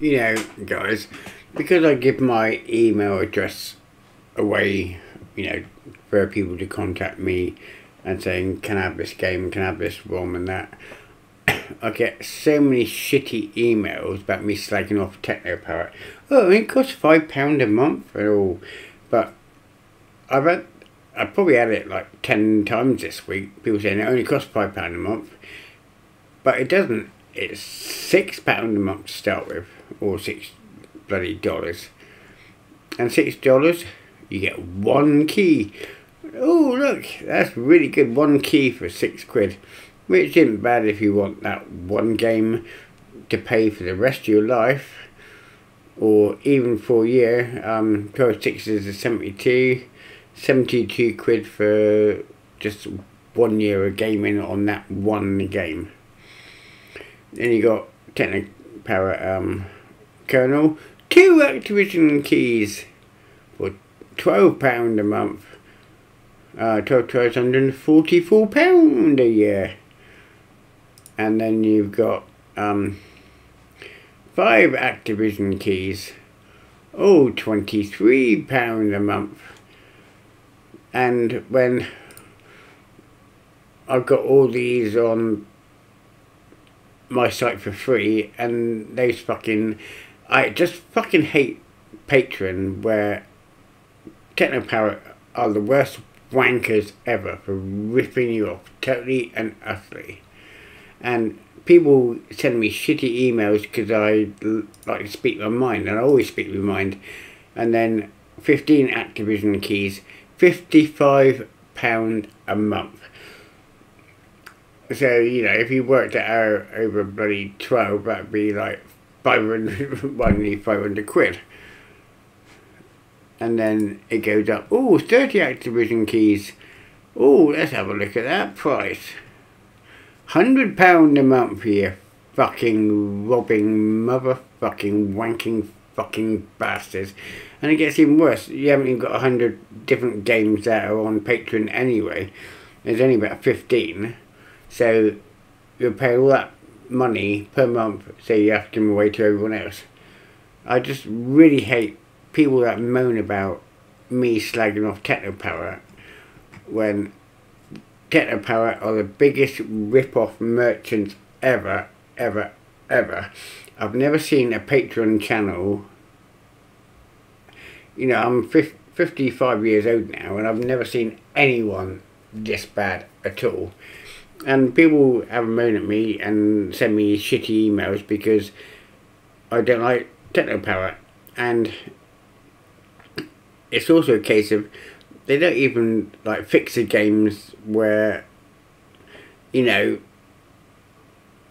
you know, guys, because I give my email address away, you know, for people to contact me and saying, can I have this game, can I have this ROM and that. I get so many shitty emails about me slagging off TeknoParrot. Oh, it costs five pound a month and all, but I've had, I probably had it like ten times this week. People saying it only costs five pound a month, but it doesn't. It's six pound a month to start with, or six bloody dollars, and six dollars you get one key. Oh look, that's really good. One key for six quid which isn't bad if you want that one game to pay for the rest of your life or even for a year um 12 sixes is 72 72 quid for just one year of gaming on that one game then you got technic power um kernel two activation keys for 12 pound a month. Uh 12 1244 pound a year. And then you've got um, five activation keys, oh, 23 pound a month. And when I've got all these on my site for free, and they fucking, I just fucking hate Patreon where TeknoParrot are the worst wankers ever for ripping you off totally and utterly and people send me shitty emails because I like to speak my mind, and I always speak my mind. And then 15 activation keys, 55 pound a month. So you know, if you worked it out over bloody 12, that'd be like 500, 500 quid. And then it goes up. Oh, 30 activation keys. Oh, let's have a look at that price hundred pound a month for you fucking robbing motherfucking wanking fucking bastards. And it gets even worse. You haven't even got a hundred different games that are on Patreon anyway. There's only about fifteen. So you'll pay all that money per month so you have to give away to everyone else. I just really hate people that moan about me slagging off TeknoParrot when TeknoParrot are the biggest rip-off merchants ever, ever, ever. I've never seen a Patreon channel. You know, I'm 55 years old now, and I've never seen anyone this bad at all. And people have moan at me and send me shitty emails because I don't like TeknoParrot. And it's also a case of they don't even like fix the games where you know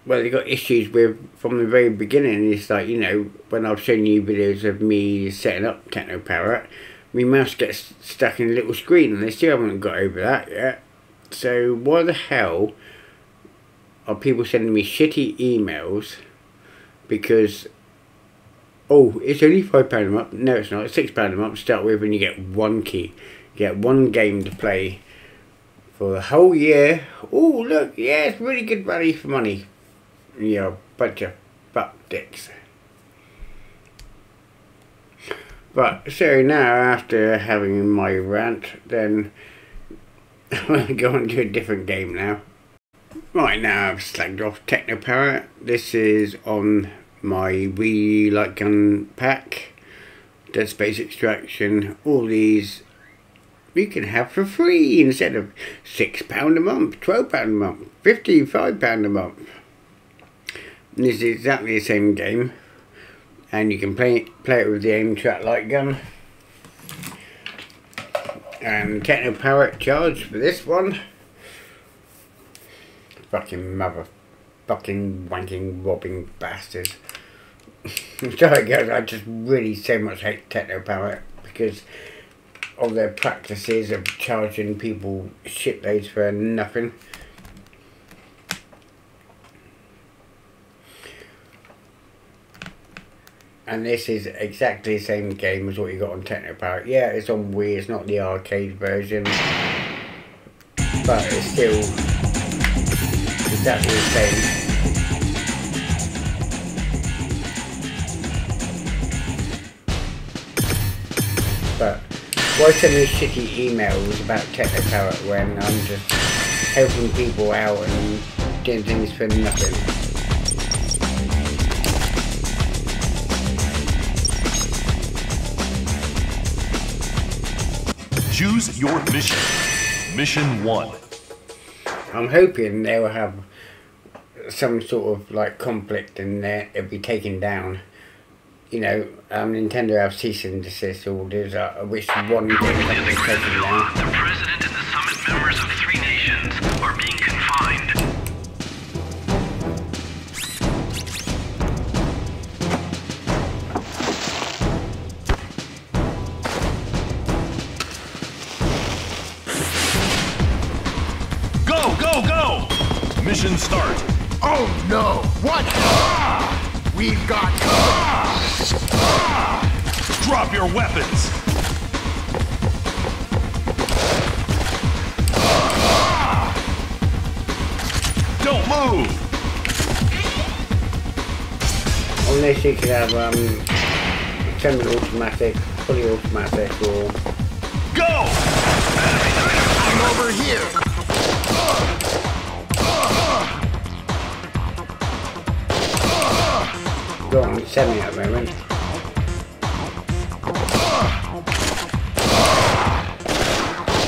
well they got issues with from the very beginning it's like you know when I've shown you videos of me setting up TeknoParrot my mouse gets stuck in a little screen and they still haven't got over that yet so why the hell are people sending me shitty emails because oh it's only five pound a month no it's not it's six pound a month start with and you get one key get one game to play for the whole year. Oh, look, yeah, it's really good value for money. You know, bunch of butt dicks. But so now, after having my rant, then I'm going to go on to a different game now. Right now, I've slagged off TeknoParrot. This is on my Wii Light Gun pack, Dead Space Extraction, all these you can have for free instead of £6 a month, £12 a month, £55 a month. And this is exactly the same game. And you can play it, play it with the AimTrak light gun. And TeknoParrot charge for this one. Fucking mother fucking wanking robbing bastards. Sorry guys, I just really so much hate TeknoParrot because of their practices of charging people shitloads for nothing. and this is exactly the same game as what you got on TeknoParrot. Yeah, it's on Wii, it's not the arcade version, but it's still exactly the same. But why send many shitty emails about TeknoParrot when I'm just helping people out and getting things for nothing? Choose your mission. Mission 1. I'm hoping they will have some sort of like conflict and there it'll be taken down. You know, um, Nintendo have cease and desist orders, uh, which one to is taken down. Mission start. Oh no! What? Ah! We've got ah! Drop your weapons. Ah! Don't move. Unless you could have um, semi-automatic, fully automatic, or Go! I'm over here. Go on semi at the moment.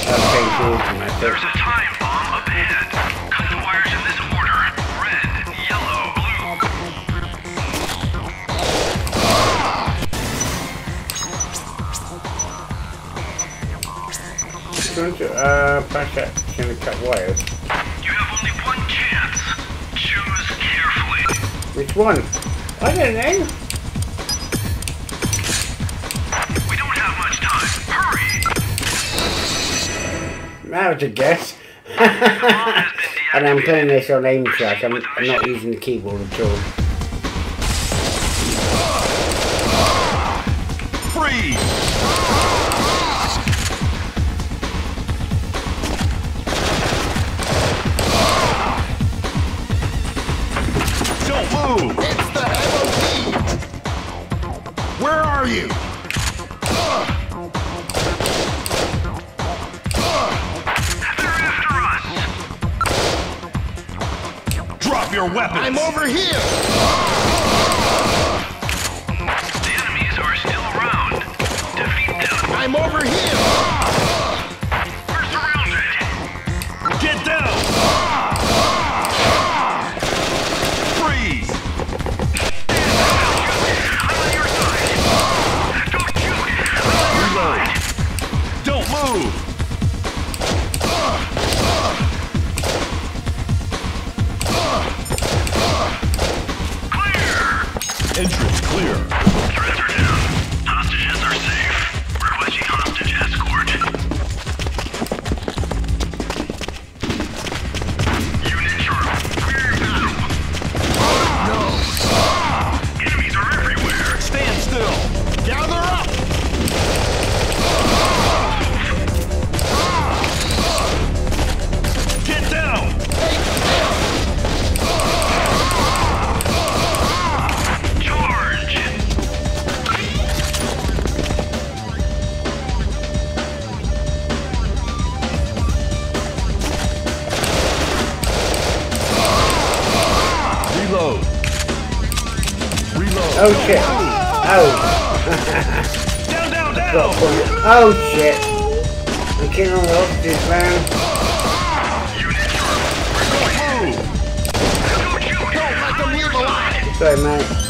I'll change to automatic. There's a time bomb up ahead. Cut the wires in this order. Red, yellow, blue. Going to uh, press that to cut wires. You have only one chance. Choose carefully. Which one? I don't know. We don't have much time. Hurry! That was a guess. The bomb has been and I'm playing this on AimTrak. I'm, I'm not using the keyboard at all. Drop! I'm over here. The enemies are still around. Defeat them. I'm over here. Oh shit. Oh. Down, down, down! Oh shit. I'm killing all the hostages, man. Unit sharp.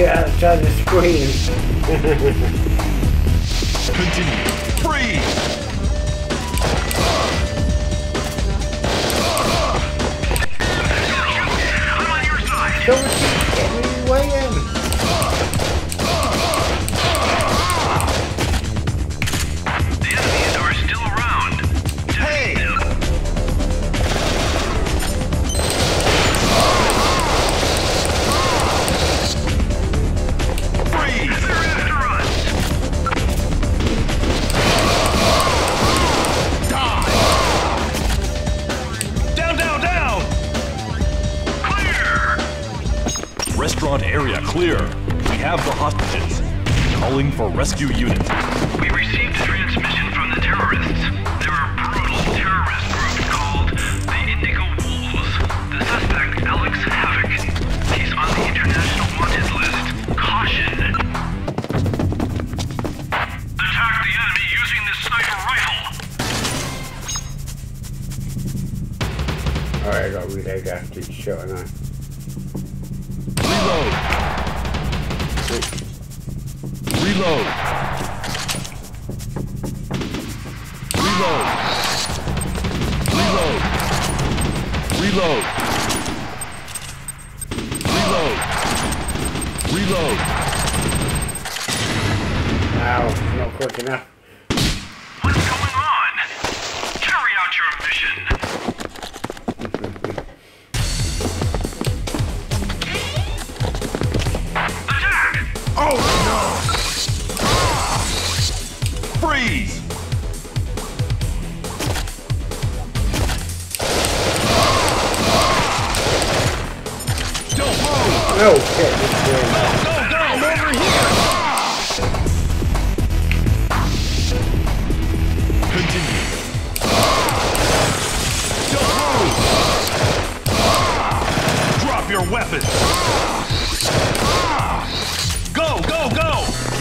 Shit outside the screen. Calling for rescue unit. We received a transmission from the terrorists. They're a brutal terrorist group called the Indigo Wolves. The suspect, Alex Havoc. He's on the international wanted list. Caution. Attack the enemy using this sniper rifle. Alright, I got to reload after the shot and I. Reload. Reload. Reload. Reload. Reload. Reload. Ow, not quick enough.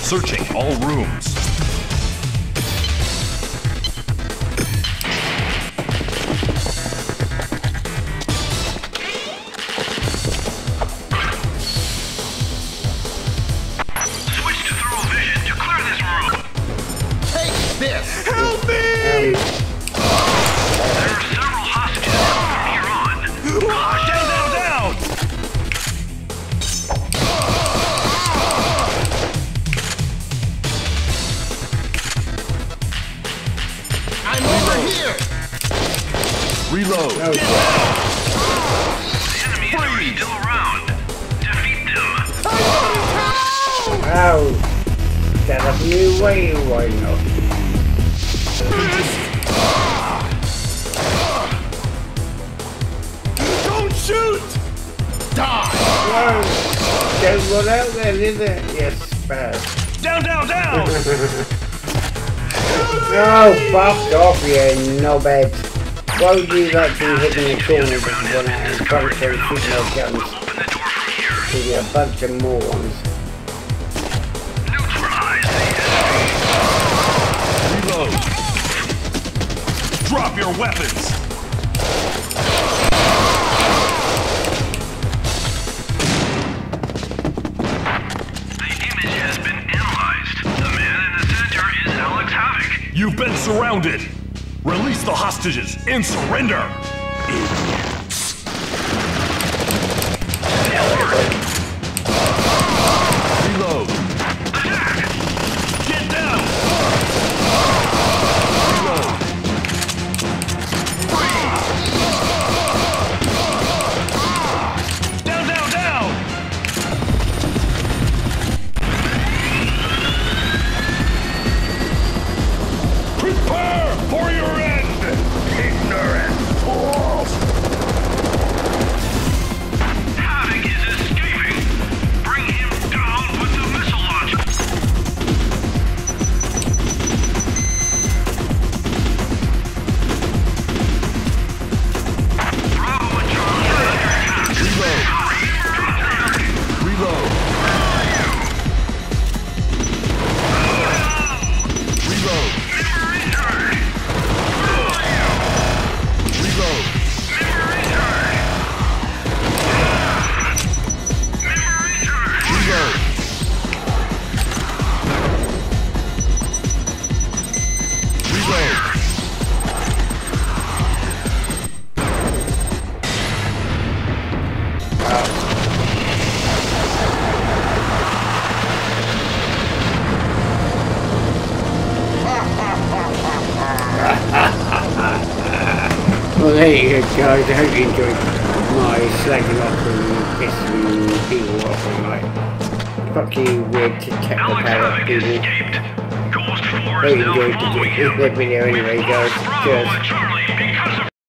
Searching all rooms. Reload. No shit. The enemies are Freeze! still around. Defeat them. Ow! Set up a new way, why not? Don't shoot! Die! No! Don't run out then, is it? Yes, bad. Down, down, down! No, fuck off, you knobhead. Why would you like to hit in the corner just run out and punch them shooting guns? Open the door from here. Because you're a bunch of morons. Neutralize the enemy. Reload. Drop your weapons. The image has been analyzed. The man in the center is Alex Havoc. You've been surrounded. Release the hostages and surrender. Guys. I hope you enjoyed my slagging off and pissing people off and like fucking weird tic tac Alex power people. escaped. Ghost 4 Hope you enjoyed the, video anyway, guys. Cheers.